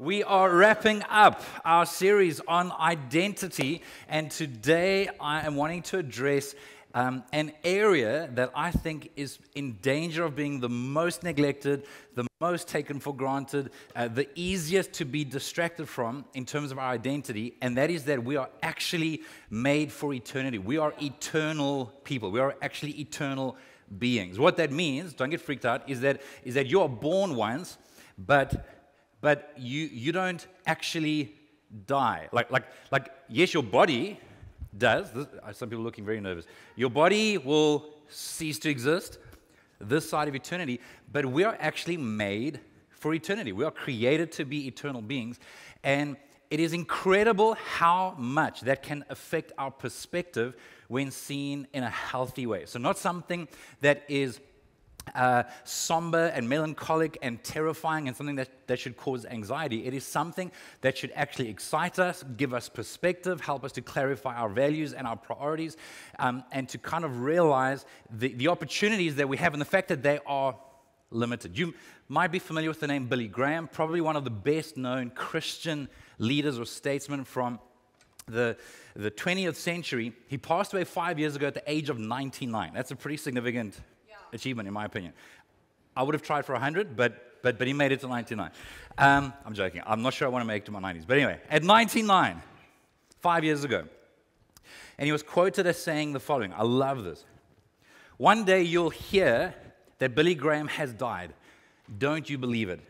We are wrapping up our series on identity, and today I am wanting to address um, an area that I think is in danger of being the most neglected, the most taken for granted, uh, the easiest to be distracted from in terms of our identity, and that is that we are actually made for eternity. We are eternal people, we are actually eternal beings. What that means, don't get freaked out, is that, is that you are born once, but but you, you don't actually die. Like, like, like, yes, your body does. This, uh, some people are looking very nervous. Your body will cease to exist this side of eternity, but we are actually made for eternity. We are created to be eternal beings. And it is incredible how much that can affect our perspective when seen in a healthy way. So, not something that is uh, somber and melancholic and terrifying and something that, that should cause anxiety. It is something that should actually excite us, give us perspective, help us to clarify our values and our priorities, um, and to kind of realize the, the opportunities that we have and the fact that they are limited. You might be familiar with the name Billy Graham, probably one of the best known Christian leaders or statesmen from the, the 20th century. He passed away five years ago at the age of 99. That's a pretty significant achievement, in my opinion. I would have tried for 100, but, but, but he made it to 99. Um, I'm joking. I'm not sure I want to make it to my 90s. But anyway, at 99, five years ago, and he was quoted as saying the following I love this. One day you'll hear that Billy Graham has died. Don't you believe it?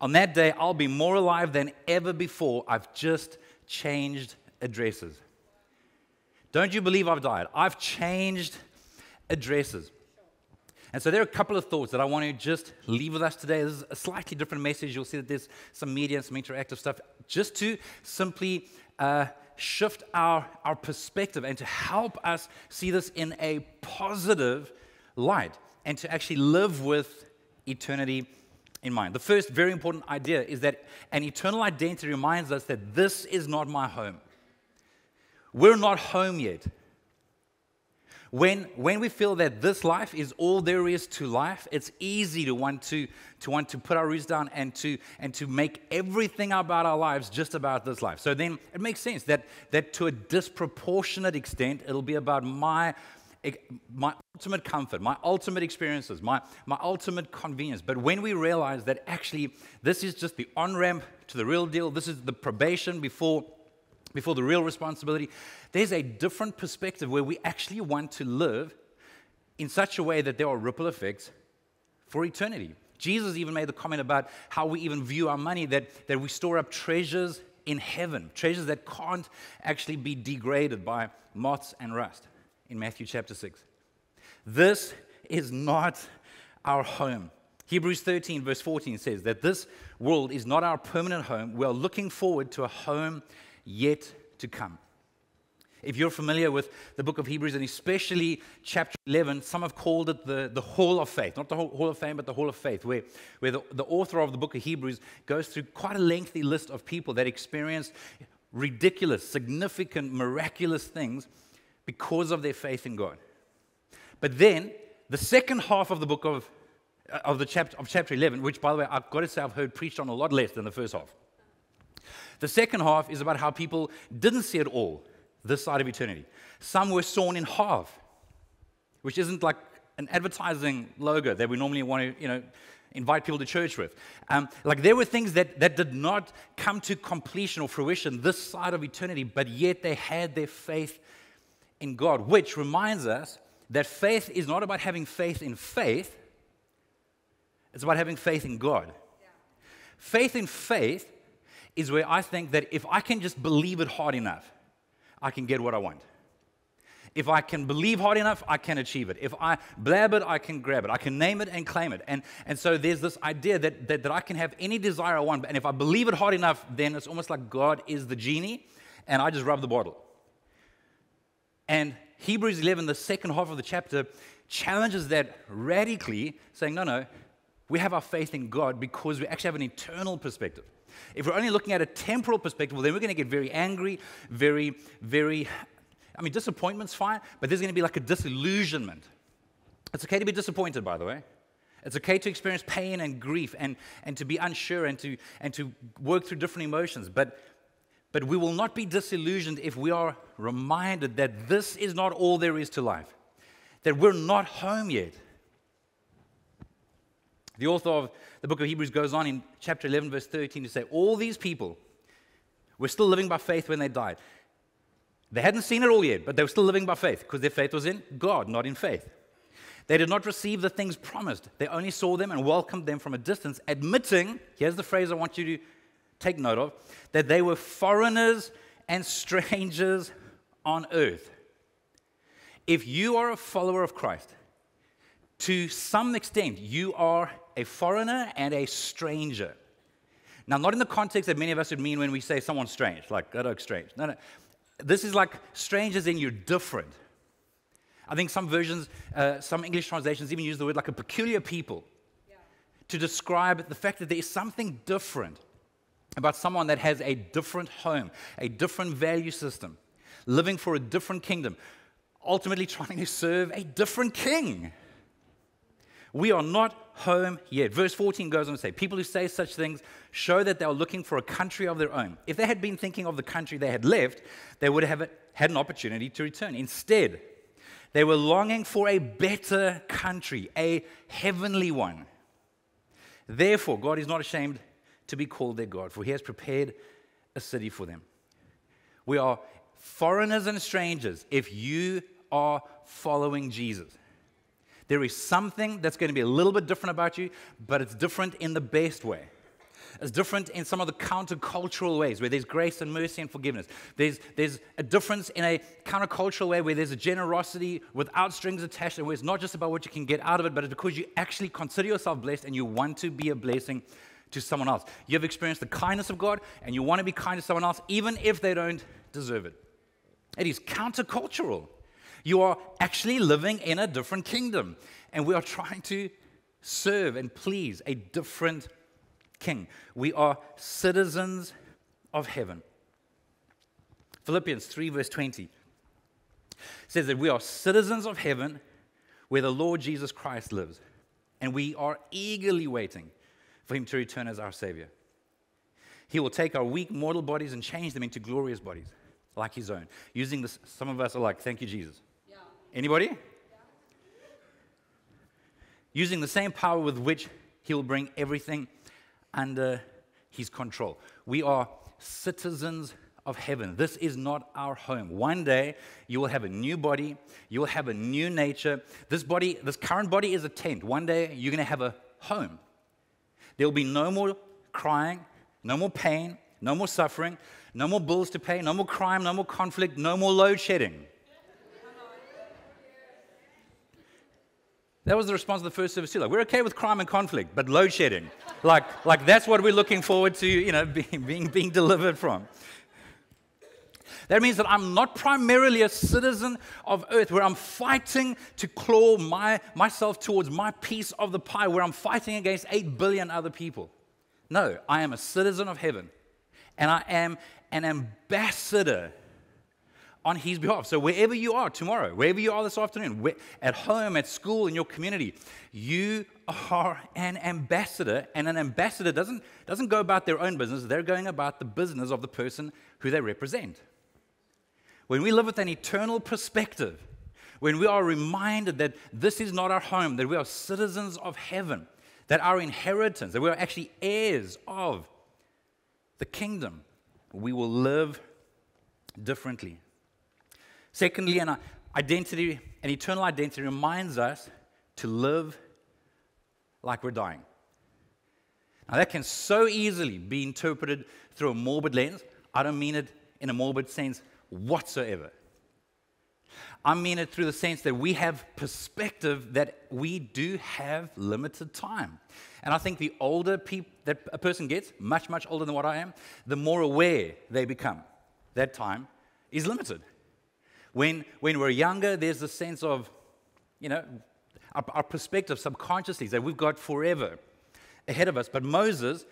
On that day, I'll be more alive than ever before. I've just changed addresses. Don't you believe I've died? I've changed addresses. And so there are a couple of thoughts that I want to just leave with us today. This is a slightly different message. You'll see that there's some media and some interactive stuff just to simply uh, shift our, our perspective and to help us see this in a positive light and to actually live with eternity in mind. The first very important idea is that an eternal identity reminds us that this is not my home. We're not home yet. When, when we feel that this life is all there is to life, it's easy to want to, to want to put our roots down and to, and to make everything about our lives just about this life. So then it makes sense that, that to a disproportionate extent, it'll be about my, my ultimate comfort, my ultimate experiences, my, my ultimate convenience. But when we realize that actually this is just the on ramp to the real deal, this is the probation before before the real responsibility. There's a different perspective where we actually want to live in such a way that there are ripple effects for eternity. Jesus even made the comment about how we even view our money, that, that we store up treasures in heaven, treasures that can't actually be degraded by moths and rust in Matthew chapter 6. This is not our home. Hebrews 13, verse 14 says that this world is not our permanent home. We are looking forward to a home yet to come. If you're familiar with the book of Hebrews, and especially chapter 11, some have called it the, the Hall of Faith. Not the Hall of Fame, but the Hall of Faith, where, where the, the author of the book of Hebrews goes through quite a lengthy list of people that experienced ridiculous, significant, miraculous things because of their faith in God. But then, the second half of the book of, uh, of, the chapter, of chapter 11, which, by the way, I've got to say, I've heard preached on a lot less than the first half. The second half is about how people didn't see it all this side of eternity. Some were sawn in half, which isn't like an advertising logo that we normally want to, you know, invite people to church with. Um, like there were things that, that did not come to completion or fruition this side of eternity, but yet they had their faith in God, which reminds us that faith is not about having faith in faith, it's about having faith in God. Yeah. Faith in faith is where I think that if I can just believe it hard enough, I can get what I want. If I can believe hard enough, I can achieve it. If I blab it, I can grab it. I can name it and claim it. And, and so there's this idea that, that, that I can have any desire I want. And if I believe it hard enough, then it's almost like God is the genie and I just rub the bottle. And Hebrews 11, the second half of the chapter, challenges that radically, saying, no, no, we have our faith in God because we actually have an eternal perspective. If we're only looking at a temporal perspective, well, then we're going to get very angry, very, very, I mean, disappointment's fine, but there's going to be like a disillusionment. It's okay to be disappointed, by the way. It's okay to experience pain and grief and, and to be unsure and to, and to work through different emotions. But, but we will not be disillusioned if we are reminded that this is not all there is to life, that we're not home yet. The author of the book of Hebrews goes on in chapter 11, verse 13 to say, All these people were still living by faith when they died. They hadn't seen it all yet, but they were still living by faith because their faith was in God, not in faith. They did not receive the things promised. They only saw them and welcomed them from a distance, admitting, here's the phrase I want you to take note of, that they were foreigners and strangers on earth. If you are a follower of Christ, to some extent, you are a foreigner and a stranger. Now, not in the context that many of us would mean when we say someone's strange, like, that looks strange. No, no. This is like strangers in you're different. I think some versions, uh, some English translations even use the word like a peculiar people yeah. to describe the fact that there is something different about someone that has a different home, a different value system, living for a different kingdom, ultimately trying to serve a different king. We are not home yet. Verse 14 goes on to say, People who say such things show that they are looking for a country of their own. If they had been thinking of the country they had left, they would have had an opportunity to return. Instead, they were longing for a better country, a heavenly one. Therefore, God is not ashamed to be called their God, for he has prepared a city for them. We are foreigners and strangers if you are following Jesus. There is something that's going to be a little bit different about you, but it's different in the best way. It's different in some of the countercultural ways where there's grace and mercy and forgiveness. There's, there's a difference in a countercultural way where there's a generosity without strings attached, and where it's not just about what you can get out of it, but it's because you actually consider yourself blessed and you want to be a blessing to someone else. You have experienced the kindness of God and you want to be kind to someone else, even if they don't deserve it. It is countercultural. You are actually living in a different kingdom. And we are trying to serve and please a different king. We are citizens of heaven. Philippians 3, verse 20 says that we are citizens of heaven where the Lord Jesus Christ lives. And we are eagerly waiting for him to return as our Savior. He will take our weak mortal bodies and change them into glorious bodies like his own. Using this, some of us are like, thank you, Jesus. Anybody? Using the same power with which he'll bring everything under his control. We are citizens of heaven. This is not our home. One day you will have a new body, you will have a new nature. This body, this current body is a tent. One day you're going to have a home. There will be no more crying, no more pain, no more suffering, no more bills to pay, no more crime, no more conflict, no more load shedding. That was the response of the first service too. Like, we're okay with crime and conflict, but load shedding. like, like that's what we're looking forward to, you know, being, being, being delivered from. That means that I'm not primarily a citizen of earth where I'm fighting to claw my, myself towards my piece of the pie, where I'm fighting against 8 billion other people. No, I am a citizen of heaven. And I am an ambassador on his behalf. So, wherever you are tomorrow, wherever you are this afternoon, at home, at school, in your community, you are an ambassador. And an ambassador doesn't, doesn't go about their own business, they're going about the business of the person who they represent. When we live with an eternal perspective, when we are reminded that this is not our home, that we are citizens of heaven, that our inheritance, that we are actually heirs of the kingdom, we will live differently. Secondly, an identity, an eternal identity reminds us to live like we're dying. Now, that can so easily be interpreted through a morbid lens. I don't mean it in a morbid sense whatsoever. I mean it through the sense that we have perspective that we do have limited time. And I think the older that a person gets, much, much older than what I am, the more aware they become. That time is limited. When, when we're younger, there's a sense of, you know, our, our perspective subconsciously that we've got forever ahead of us. But Moses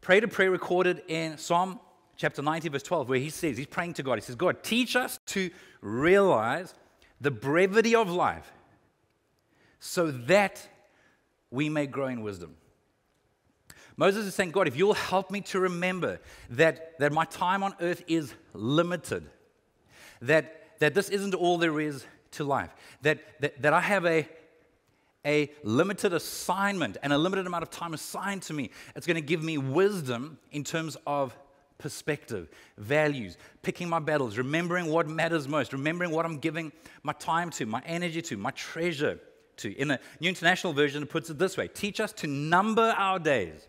prayed a prayer recorded in Psalm chapter 90, verse 12, where he says, he's praying to God. He says, God, teach us to realize the brevity of life so that we may grow in wisdom. Moses is saying, God, if you'll help me to remember that, that my time on earth is limited, that, that this isn't all there is to life, that, that, that I have a, a limited assignment and a limited amount of time assigned to me, it's going to give me wisdom in terms of perspective, values, picking my battles, remembering what matters most, remembering what I'm giving my time to, my energy to, my treasure to. In the New International Version, it puts it this way Teach us to number our days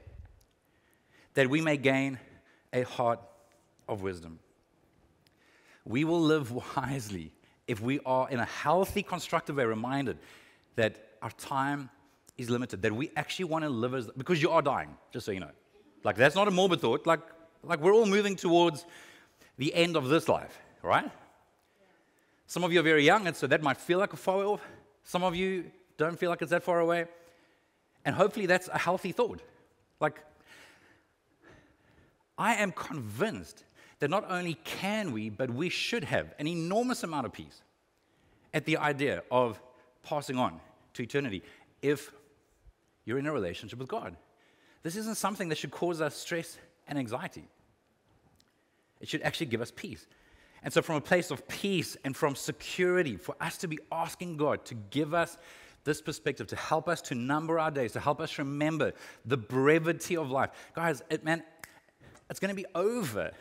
that we may gain a heart of wisdom. We will live wisely if we are, in a healthy, constructive way, reminded that our time is limited, that we actually want to live as, because you are dying, just so you know. Like, that's not a morbid thought. Like, like we're all moving towards the end of this life, right? Some of you are very young, and so that might feel like a far off. Some of you don't feel like it's that far away. And hopefully that's a healthy thought. Like, I am convinced that not only can we, but we should have an enormous amount of peace at the idea of passing on to eternity if you're in a relationship with God. This isn't something that should cause us stress and anxiety. It should actually give us peace. And so, from a place of peace and from security, for us to be asking God to give us this perspective, to help us to number our days, to help us remember the brevity of life. Guys, it, man, it's going to be over.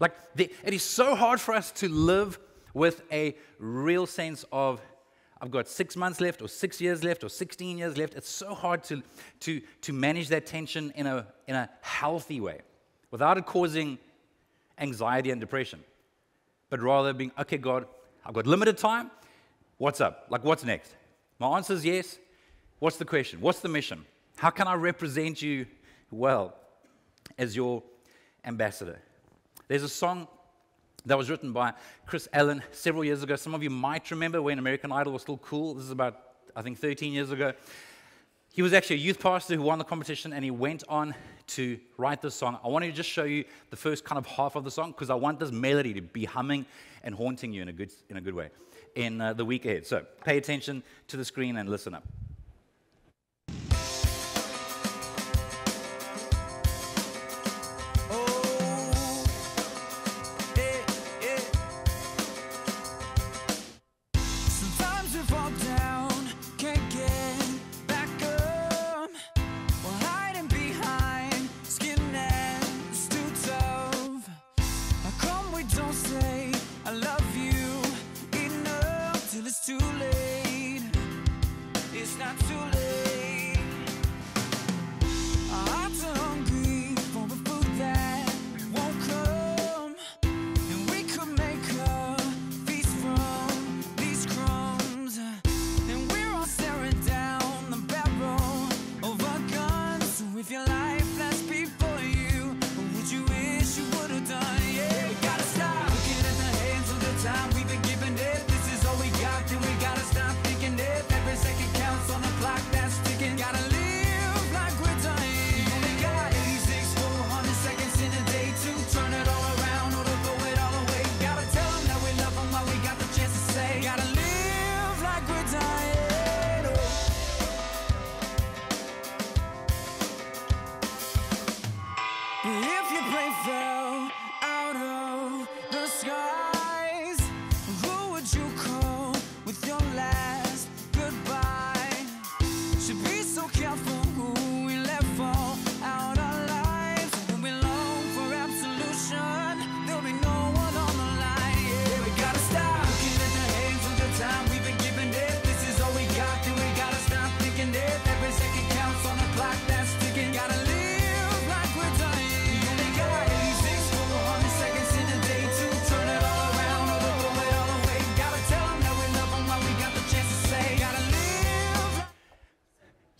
Like, the, it is so hard for us to live with a real sense of, I've got six months left, or six years left, or 16 years left. It's so hard to, to, to manage that tension in a, in a healthy way without it causing anxiety and depression, but rather being, okay, God, I've got limited time. What's up? Like, what's next? My answer is yes. What's the question? What's the mission? How can I represent you well as your ambassador. There's a song that was written by Kris Allen several years ago. Some of you might remember when American Idol was still cool. This is about, I think, 13 years ago. He was actually a youth pastor who won the competition and he went on to write this song. I want to just show you the first kind of half of the song because I want this melody to be humming and haunting you in a good, in a good way in uh, the week ahead. So pay attention to the screen and listen up.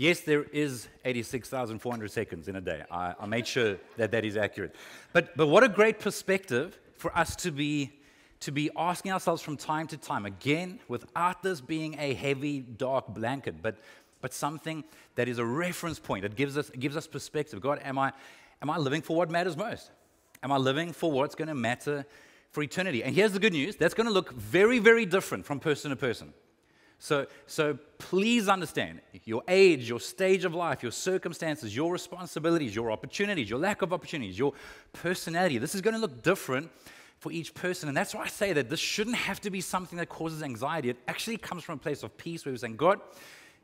Yes, there is 86,400 seconds in a day. I, I, made sure that that is accurate. But, but what a great perspective for us to be, to be asking ourselves from time to time, again, without this being a heavy, dark blanket, but, but something that is a reference point. that gives us, gives us perspective. God, am I, am I living for what matters most? Am I living for what's going to matter for eternity? And here's the good news that's going to look very, very different from person to person. So, so please understand your age, your stage of life, your circumstances, your responsibilities, your opportunities, your lack of opportunities, your personality. This is going to look different for each person. And that's why I say that this shouldn't have to be something that causes anxiety. It actually comes from a place of peace where we're saying, God,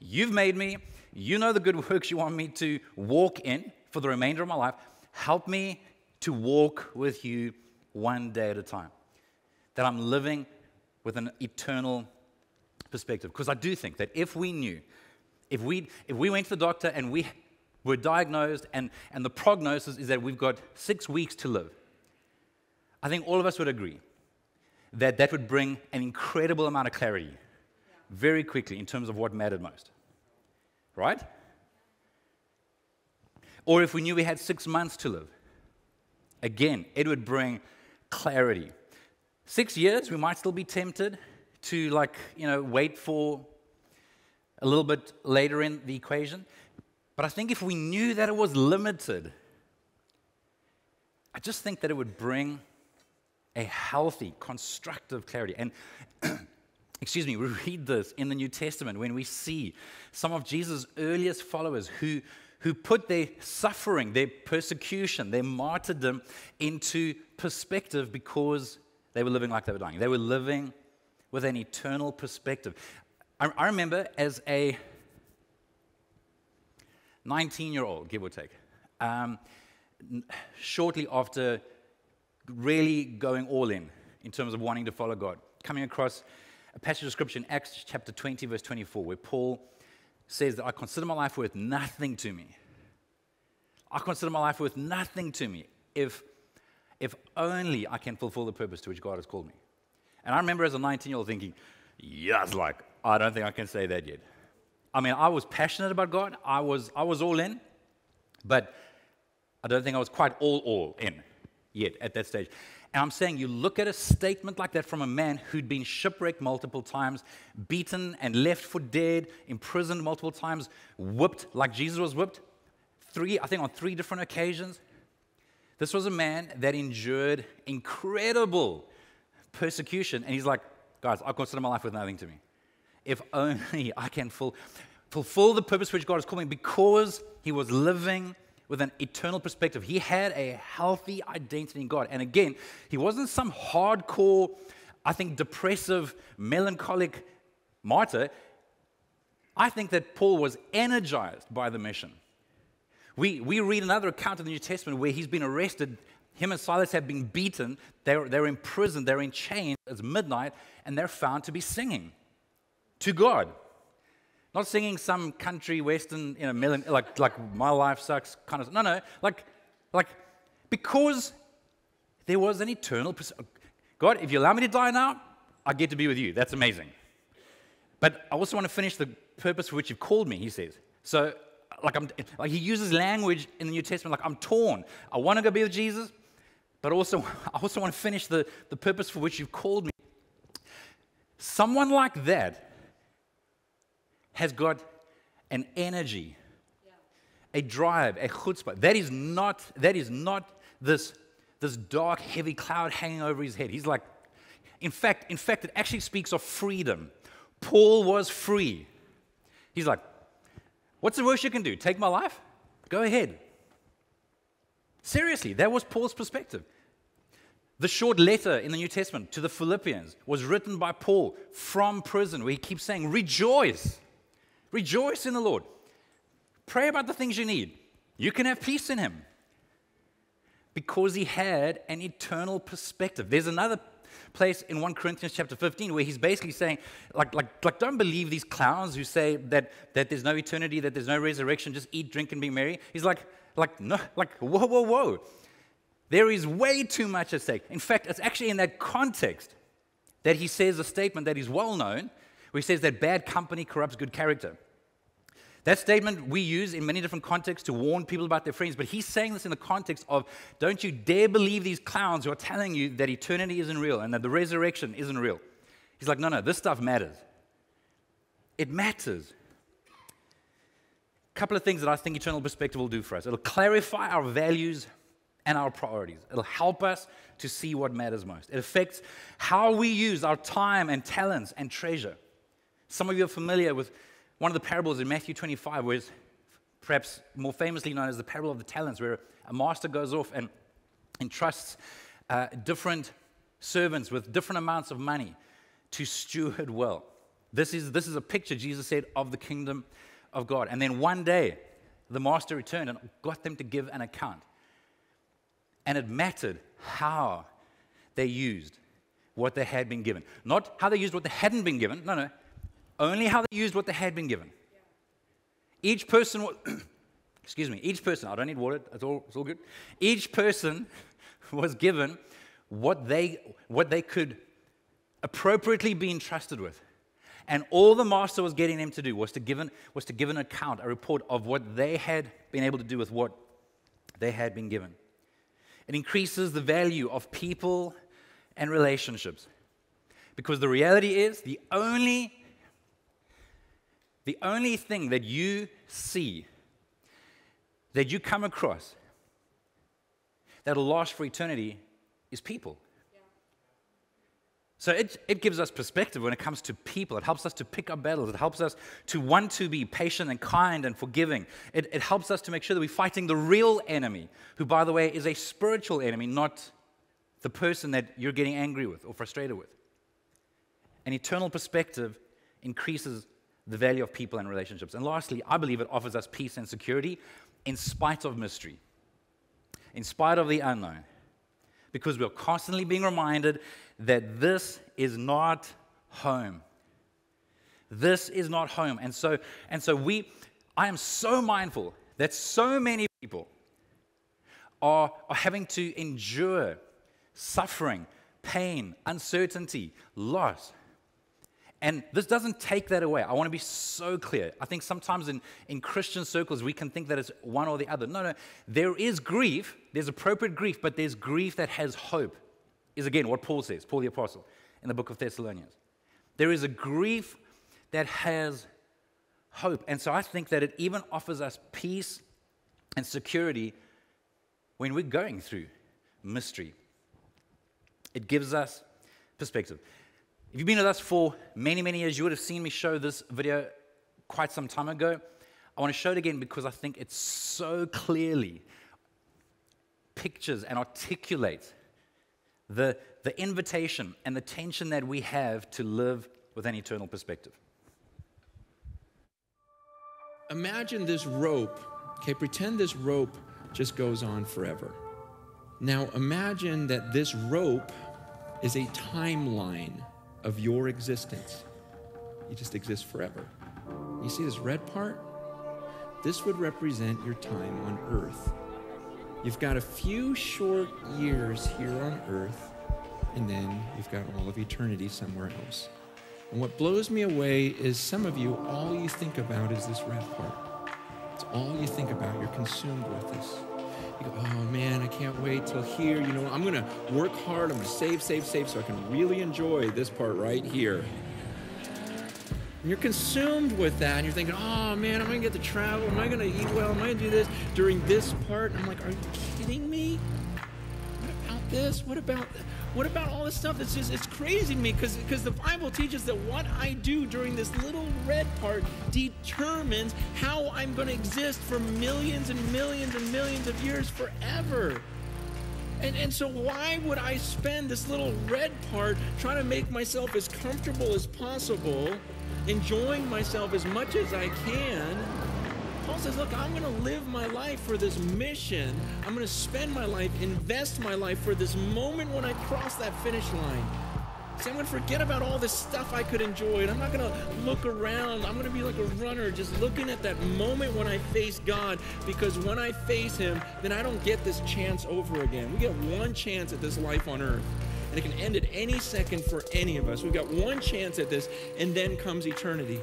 you've made me. You know the good works you want me to walk in for the remainder of my life. Help me to walk with you one day at a time. That I'm living with an eternal perspective. Because I do think that if we knew, if we, if we went to the doctor and we were diagnosed and, and the prognosis is that we've got six weeks to live, I think all of us would agree that that would bring an incredible amount of clarity very quickly in terms of what mattered most. Right? Or if we knew we had six months to live, again, it would bring clarity. Six years, we might still be tempted to like, you know, wait for a little bit later in the equation. But I think if we knew that it was limited, I just think that it would bring a healthy, constructive clarity. And excuse me, we read this in the New Testament when we see some of Jesus' earliest followers who, who put their suffering, their persecution, their martyrdom into perspective because they were living like they were dying. They were living with an eternal perspective. I, I remember as a 19 year old, give or take, um, shortly after really going all in in terms of wanting to follow God, coming across a passage of scripture in Acts chapter 20, verse 24, where Paul says that I consider my life worth nothing to me. I consider my life worth nothing to me if, if only I can fulfill the purpose to which God has called me. And I remember as a 19 year old thinking, yes, like, I don't think I can say that yet. I mean, I was passionate about God, I was, I was all in, but I don't think I was quite all, all in yet at that stage. And I'm saying, you look at a statement like that from a man who'd been shipwrecked multiple times, beaten and left for dead, imprisoned multiple times, whipped like Jesus was whipped, three, I think on three different occasions. This was a man that endured incredible persecution. And he's like, guys, I consider my life with nothing to me. If only I can fulfill the purpose which God has called me because he was living with an eternal perspective. He had a healthy identity in God. And again, he wasn't some hardcore, I think, depressive, melancholic martyr. I think that Paul was energized by the mission. We, we read another account in the New Testament where he's been arrested him and Silas have been beaten. They're, they're in prison. They're in chains. It's midnight, and they're found to be singing to God. Not singing some country western, you know, like, like my life sucks kind of. No, no. Like, like because there was an eternal. God, if you allow me to die now, I get to be with you. That's amazing. But I also want to finish the purpose for which you've called me, he says. So, like, I'm, like he uses language in the New Testament like, I'm torn. I want to go be with Jesus, but also, I also want to finish the, the purpose for which you've called me. Someone like that has got an energy, a drive, a chutzpah. That is not, that is not this, this dark, heavy cloud hanging over his head. He's like, in fact, in fact, it actually speaks of freedom. Paul was free. He's like, what's the worst you can do? Take my life? Go ahead. Seriously, that was Paul's perspective. The short letter in the New Testament to the Philippians was written by Paul from prison, where he keeps saying, Rejoice, rejoice in the Lord. Pray about the things you need. You can have peace in Him because he had an eternal perspective. There's another place in 1 Corinthians chapter 15 where he's basically saying, like, like, like don't believe these clowns who say that, that there's no eternity, that there's no resurrection, just eat, drink, and be merry. He's like, like, no, like, whoa, whoa, whoa. There is way too much at stake. In fact, it's actually in that context that he says a statement that is well known, where he says that bad company corrupts good character. That statement we use in many different contexts to warn people about their friends, but he's saying this in the context of don't you dare believe these clowns who are telling you that eternity isn't real and that the resurrection isn't real. He's like, no, no, this stuff matters. It matters couple of things that I think eternal perspective will do for us. It'll clarify our values and our priorities. It'll help us to see what matters most. It affects how we use our time and talents and treasure. Some of you are familiar with one of the parables in Matthew 25, where it's perhaps more famously known as the parable of the talents, where a master goes off and entrusts uh, different servants with different amounts of money to steward well. This is, this is a picture, Jesus said, of the kingdom of God. And then one day, the master returned and got them to give an account. And it mattered how they used what they had been given. Not how they used what they hadn't been given. No, no. Only how they used what they had been given. Each person, excuse me, each person, I don't need water, it's all, it's all good. Each person was given what they, what they could appropriately be entrusted with. And all the master was getting them to do was to give an, was to give an account, a report of what they had been able to do with what they had been given. It increases the value of people and relationships. Because the reality is, the only, the only thing that you see, that you come across, that'll last for eternity is people. So it, it gives us perspective when it comes to people. It helps us to pick up battles. It helps us to want to be patient and kind and forgiving. It, it helps us to make sure that we're fighting the real enemy, who, by the way, is a spiritual enemy, not the person that you're getting angry with or frustrated with. An eternal perspective increases the value of people and relationships. And lastly, I believe it offers us peace and security in spite of mystery, in spite of the unknown because we're constantly being reminded that this is not home. This is not home. And so, and so we, I am so mindful that so many people are, are having to endure suffering, pain, uncertainty, loss. And this doesn't take that away. I want to be so clear. I think sometimes in, in Christian circles, we can think that it's one or the other. No, no. There is grief, there's appropriate grief, but there's grief that has hope, is again what Paul says, Paul the Apostle, in the book of Thessalonians. There is a grief that has hope. And so I think that it even offers us peace and security when we're going through mystery. It gives us perspective. If you've been with us for many, many years, you would have seen me show this video quite some time ago. I want to show it again because I think it so clearly pictures and articulates the, the invitation and the tension that we have to live with an eternal perspective. Imagine this rope, okay? Pretend this rope just goes on forever. Now imagine that this rope is a timeline of your existence. You just exist forever. You see this red part? This would represent your time on earth. You've got a few short years here on earth, and then you've got all of eternity somewhere else. And what blows me away is some of you, all you think about is this red part. It's all you think about. You're consumed with this. You go, oh man, I can't wait till here. You know, I'm going to work hard. I'm going to save, save, save so I can really enjoy this part right here. And you're consumed with that, and you're thinking, oh man, am I gonna get to travel? Am I gonna eat well? Am I gonna do this during this part? And I'm like, are you kidding me? What about this? What about what about all this stuff that's just it's crazy to me because because the Bible teaches that what I do during this little red part determines how I'm going to exist for millions and millions and millions of years forever. And, and so, why would I spend this little red part trying to make myself as comfortable as possible, enjoying myself as much as I can, Paul says, Look, I'm going to live my life for this mission. I'm going to spend my life, invest my life for this moment when I cross that finish line. See, I'm going to forget about all this stuff I could enjoy. And I'm not going to look around. I'm going to be like a runner, just looking at that moment when I face God. Because when I face Him, then I don't get this chance over again. We get one chance at this life on earth. And it can end at any second for any of us. We've got one chance at this, and then comes eternity.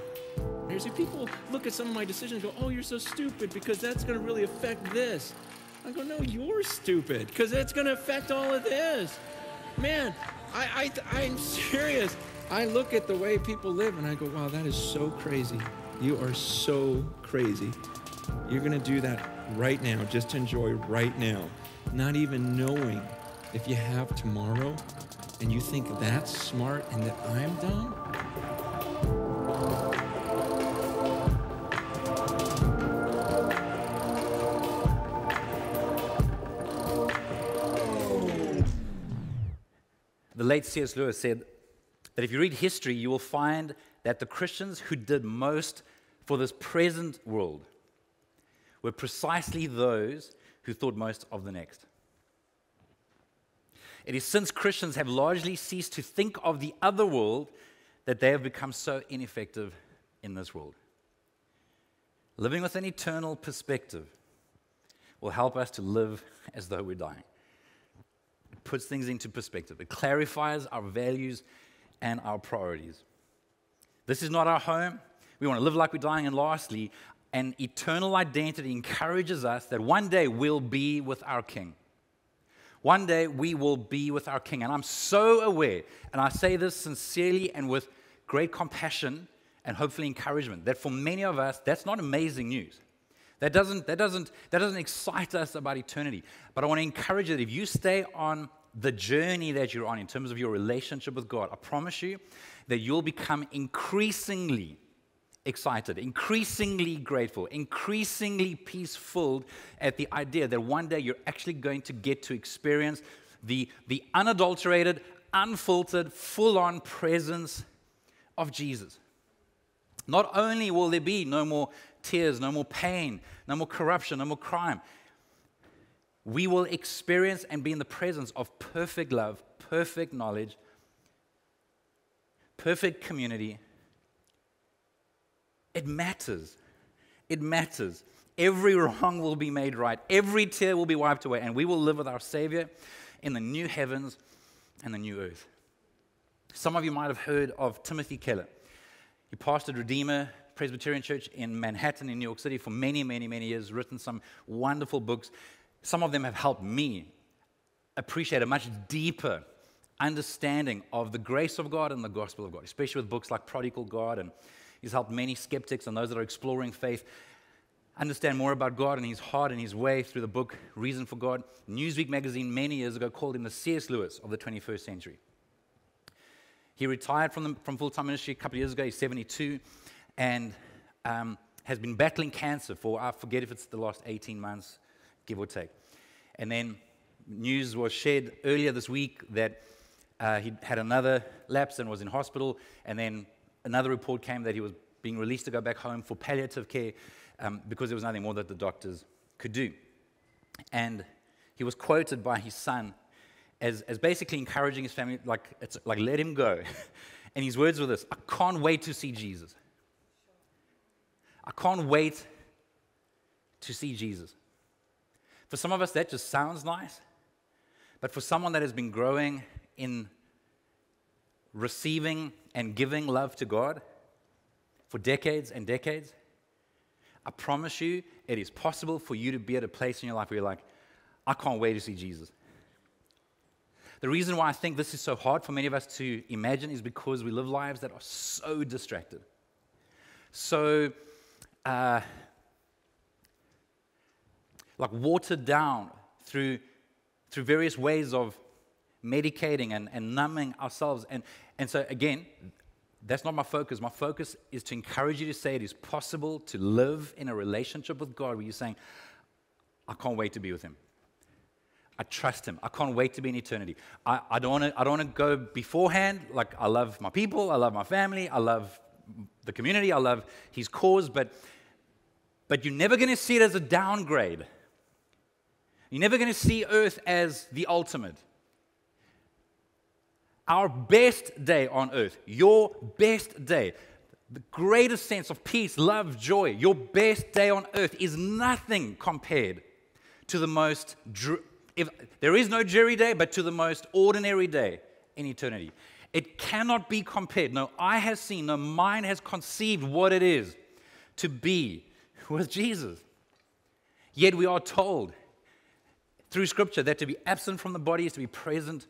There's people look at some of my decisions and go, oh, you're so stupid because that's going to really affect this. I go, no, you're stupid because that's going to affect all of this. Man, I, I, I'm serious. I look at the way people live and I go, wow, that is so crazy. You are so crazy. You're going to do that right now, just enjoy right now, not even knowing if you have tomorrow and you think that's smart and that I'm dumb? The late C.S. Lewis said that if you read history, you will find that the Christians who did most for this present world were precisely those who thought most of the next. It is since Christians have largely ceased to think of the other world that they have become so ineffective in this world. Living with an eternal perspective will help us to live as though we're dying. It puts things into perspective, it clarifies our values and our priorities. This is not our home. We want to live like we're dying. And lastly, an eternal identity encourages us that one day we'll be with our King. One day we will be with our King. And I'm so aware, and I say this sincerely and with great compassion and hopefully encouragement, that for many of us, that's not amazing news. That doesn't, that, doesn't, that doesn't excite us about eternity. But I want to encourage you that if you stay on the journey that you're on in terms of your relationship with God, I promise you that you'll become increasingly excited, increasingly grateful, increasingly peaceful at the idea that one day you're actually going to get to experience the, the unadulterated, unfiltered, full on presence of Jesus. Not only will there be no more tears, no more pain, no more corruption, no more crime, we will experience and be in the presence of perfect love, perfect knowledge, perfect community. It matters. It matters. Every wrong will be made right. Every tear will be wiped away, and we will live with our Savior in the new heavens and the new earth. Some of you might have heard of Timothy Keller. He pastored Redeemer Presbyterian Church in Manhattan, in New York City, for many, many, many years, written some wonderful books. Some of them have helped me appreciate a much deeper understanding of the grace of God and the gospel of God, especially with books like Prodigal God. And he's helped many skeptics and those that are exploring faith understand more about God and his heart and his way through the book Reason for God. Newsweek magazine many years ago called him the C.S. Lewis of the 21st century. He retired from, the, from full time ministry a couple of years ago. He's 72 and um, has been battling cancer for, I forget if it's the last 18 months, give or take. And then news was shared earlier this week that uh, he had another lapse and was in hospital. And then another report came that he was being released to go back home for palliative care um, because there was nothing more that the doctors could do. And he was quoted by his son as, as basically encouraging his family, like, it's, like, let him go. and his words were this I can't wait to see Jesus. I can't wait to see Jesus. For some of us, that just sounds nice. But for someone that has been growing in receiving and giving love to God for decades and decades, I promise you it is possible for you to be at a place in your life where you're like, I can't wait to see Jesus. The reason why I think this is so hard for many of us to imagine is because we live lives that are so distracted, so uh, like watered down through, through various ways of medicating and, and numbing ourselves. And, and so, again, that's not my focus. My focus is to encourage you to say it is possible to live in a relationship with God where you're saying, I can't wait to be with Him. I trust Him. I can't wait to be in eternity. I, I don't want to go beforehand. Like, I love my people, I love my family, I love the community, I love His cause, but, but you're never going to see it as a downgrade. You're never going to see earth as the ultimate. Our best day on earth, your best day, the greatest sense of peace, love, joy, your best day on earth is nothing compared to the most, if, there is no jury day, but to the most ordinary day in eternity. It cannot be compared. No eye has seen, no mind has conceived what it is to be with Jesus. Yet we are told through Scripture that to be absent from the body is to be present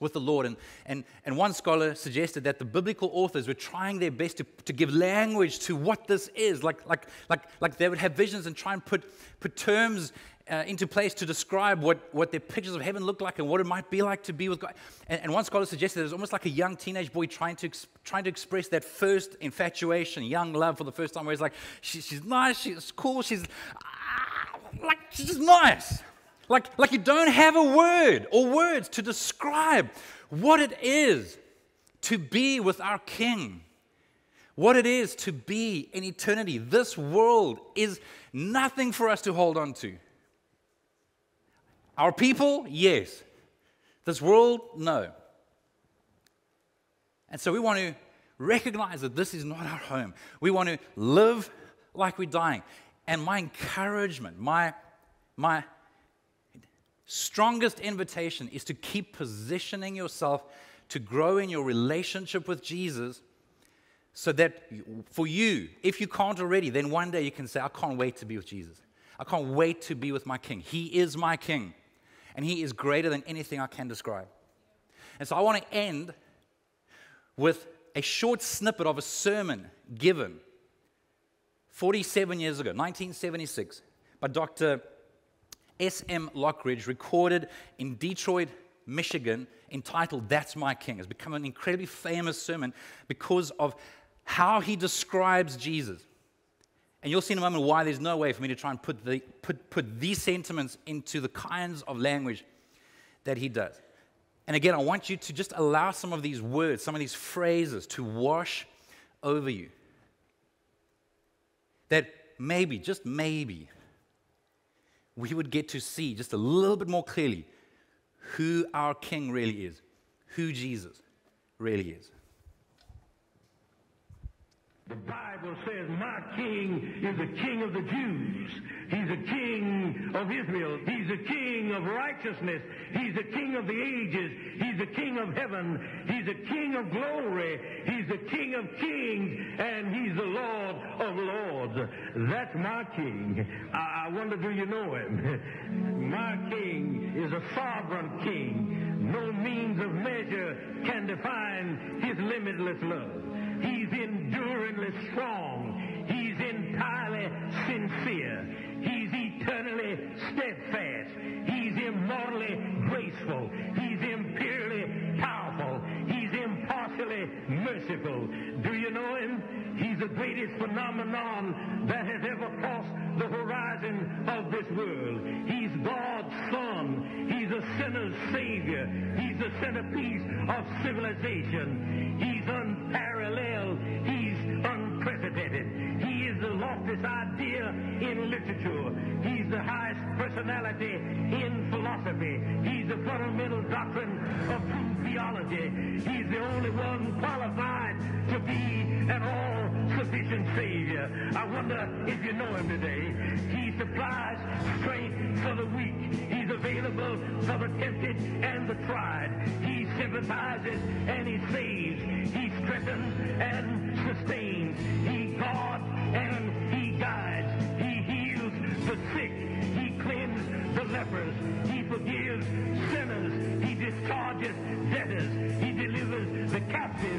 with the Lord. And, and, and one scholar suggested that the biblical authors were trying their best to, to give language to what this is. Like, like, like, like they would have visions and try and put, put terms uh, into place to describe what, what their pictures of heaven look like and what it might be like to be with God. And, and one scholar suggested it was almost like a young teenage boy trying to, ex- trying to express that first infatuation, young love for the first time, where he's like, she, she's nice, she's cool, she's ah, like, she's just nice. Like, like you don't have a word or words to describe what it is to be with our King, what it is to be in eternity. This world is nothing for us to hold on to. Our people, yes. This world, no. And so we want to recognize that this is not our home. We want to live like we're dying. And my encouragement, my, my strongest invitation is to keep positioning yourself to grow in your relationship with Jesus so that for you, if you can't already, then one day you can say, I can't wait to be with Jesus. I can't wait to be with my King. He is my King, and He is greater than anything I can describe. And so I want to end with a short snippet of a sermon given 47 years ago, 1976, by Dr. S.M. Lockridge, recorded in Detroit, Michigan, entitled That's My King. It's become an incredibly famous sermon because of how he describes Jesus. And you'll see in a moment why there's no way for me to try and put, the, put, put these sentiments into the kinds of language that he does. And again, I want you to just allow some of these words, some of these phrases to wash over you. That maybe, just maybe, we would get to see just a little bit more clearly who our King really is, who Jesus really is. The Bible says, My king is the king of the Jews. He's a king of Israel. He's a king of righteousness. He's the king of the ages. He's the king of heaven. He's the king of glory. He's the king of kings. And he's the Lord of lords. That's my king. I, I wonder, do you know him? my king is a sovereign king. No means of measure can define his limitless love. He's enduringly strong. He's entirely sincere. He's eternally steadfast. He's immortally graceful. He's imperially powerful. He's impartially merciful. Do you know him? He's the greatest phenomenon that has ever crossed the horizon of this world. He's God's Son. He's a sinner's Savior. He's the centerpiece of civilization. He's unparalleled. He's unprecedented. He is the loftiest idea in literature. He's the highest personality in philosophy. He's the fundamental doctrine of true theology. He's the only one qualified to be an all-sufficient Savior. I wonder if you know him today. He supplies sympathizes and he saves. He strengthens and sustains. He guards and he guides. He heals the sick. He cleanses the lepers. He forgives sinners. He discharges debtors. He delivers the captive.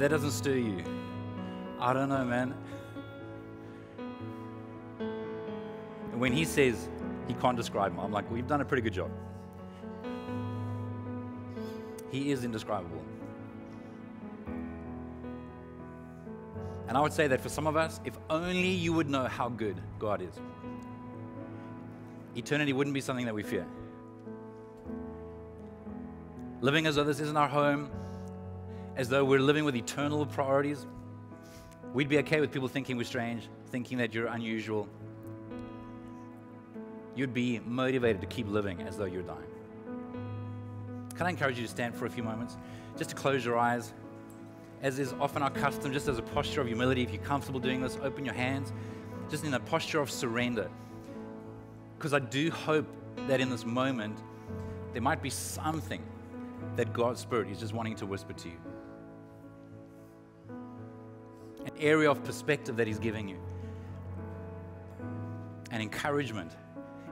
That doesn't stir you, I don't know, man. And when he says he can't describe him, I'm like, well, you've done a pretty good job. He is indescribable. And I would say that for some of us, if only you would know how good God is, eternity wouldn't be something that we fear. Living as though this isn't our home, as though we're living with eternal priorities, we'd be okay with people thinking we're strange, thinking that you're unusual. You'd be motivated to keep living as though you're dying. Can I encourage you to stand for a few moments? Just to close your eyes. As is often our custom, just as a posture of humility, if you're comfortable doing this, open your hands, just in a posture of surrender. Because I do hope that in this moment, there might be something that God's Spirit is just wanting to whisper to you. An area of perspective that He's giving you, an encouragement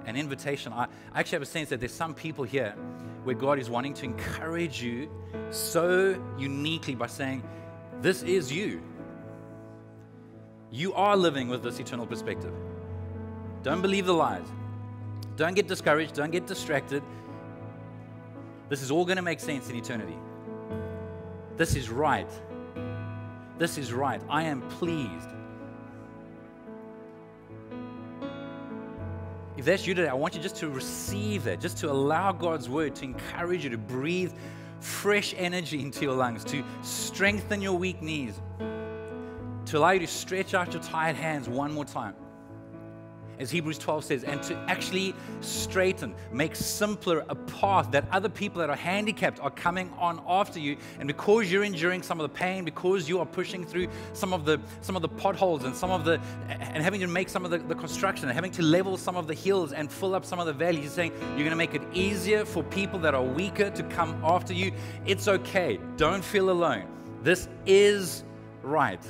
an invitation. I, actually have a sense that there's some people here where God is wanting to encourage you so uniquely by saying, This is you. You are living with this eternal perspective. Don't believe the lies. Don't get discouraged. Don't get distracted. This is all going to make sense in eternity. This is right. This is right. I am pleased. If that's you today, I want you just to receive that, just to allow God's word to encourage you to breathe fresh energy into your lungs, to strengthen your weak knees, to allow you to stretch out your tired hands one more time as Hebrews 12 says, and to actually straighten, make simpler a path that other people that are handicapped are coming on after you. And because you're enduring some of the pain, because you are pushing through some of the some of the potholes and some of the and having to make some of the, the construction and having to level some of the hills and fill up some of the valleys, you're saying you're going to make it easier for people that are weaker to come after you. It's okay. Don't feel alone. This is right.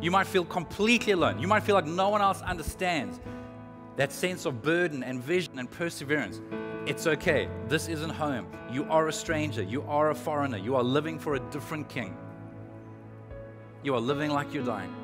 You might feel completely alone. You might feel like no one else understands that sense of burden and vision and perseverance. It's okay. This isn't home. You are a stranger. You are a foreigner. You are living for a different king. You are living like you're dying.